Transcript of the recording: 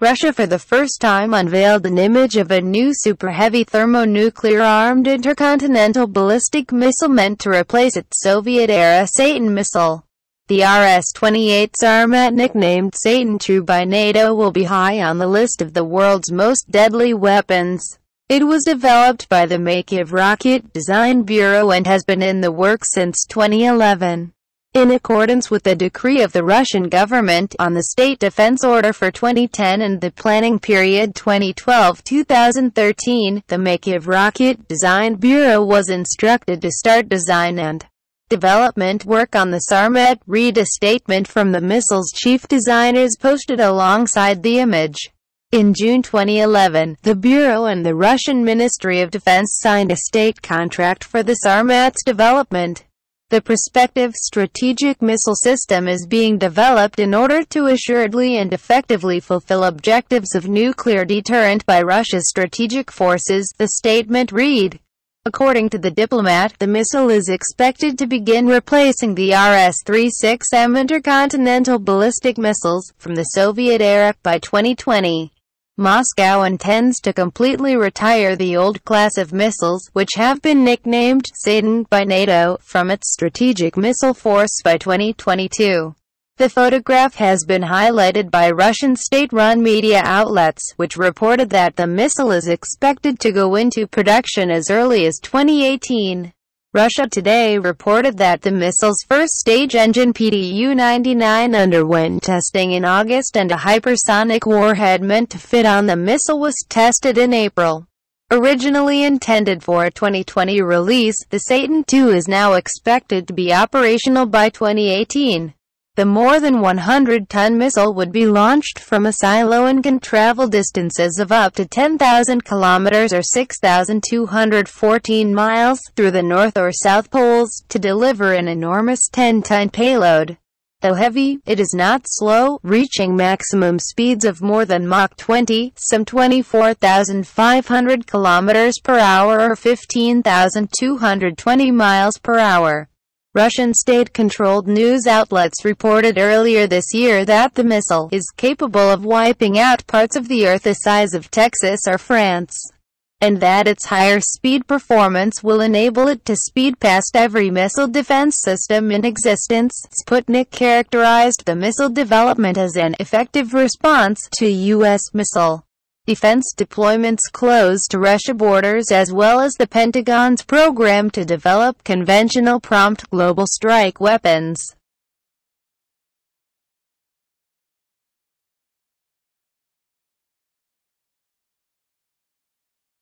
Russia for the first time unveiled an image of a new super-heavy thermonuclear-armed intercontinental ballistic missile meant to replace its Soviet-era Satan missile. The RS-28 Sarmat nicknamed Satan II by NATO will be high on the list of the world's most deadly weapons. It was developed by the Makeyev Rocket Design Bureau and has been in the works since 2011 in accordance with the decree of the Russian government on the State Defense Order for 2010 and the planning period 2012-2013, the Makeyev Rocket Design Bureau was instructed to start design and development work on the Sarmat. Read a statement from the missile's chief designers posted alongside the image. In June 2011, the Bureau and the Russian Ministry of Defense signed a state contract for the Sarmat's development. The prospective strategic missile system is being developed in order to assuredly and effectively fulfill objectives of nuclear deterrent by Russia's strategic forces, the statement read. According to the diplomat, the missile is expected to begin replacing the RS-36M intercontinental ballistic missiles from the Soviet era by 2020. Moscow intends to completely retire the old class of missiles, which have been nicknamed Satan by NATO, from its strategic missile force by 2022. The photograph has been highlighted by Russian state-run media outlets, which reported that the missile is expected to go into production as early as 2018. Russia Today reported that the missile's first-stage engine PDU-99 underwent testing in August and a hypersonic warhead meant to fit on the missile was tested in April. Originally intended for a 2020 release, the Satan II is now expected to be operational by 2018. The more than 100-ton missile would be launched from a silo and can travel distances of up to 10,000 kilometers or 6,214 miles through the North or South Poles to deliver an enormous 10-ton payload. Though heavy, it is not slow, reaching maximum speeds of more than Mach 20, some 24,500 kilometers per hour or 15,220 miles per hour. Russian state-controlled news outlets reported earlier this year that the missile is capable of wiping out parts of the Earth the size of Texas or France, and that its higher speed performance will enable it to speed past every missile defense system in existence. Sputnik characterized the missile development as an effective response to U.S. missile defense deployments close to Russia borders as well as the Pentagon's program to develop conventional prompt global strike weapons.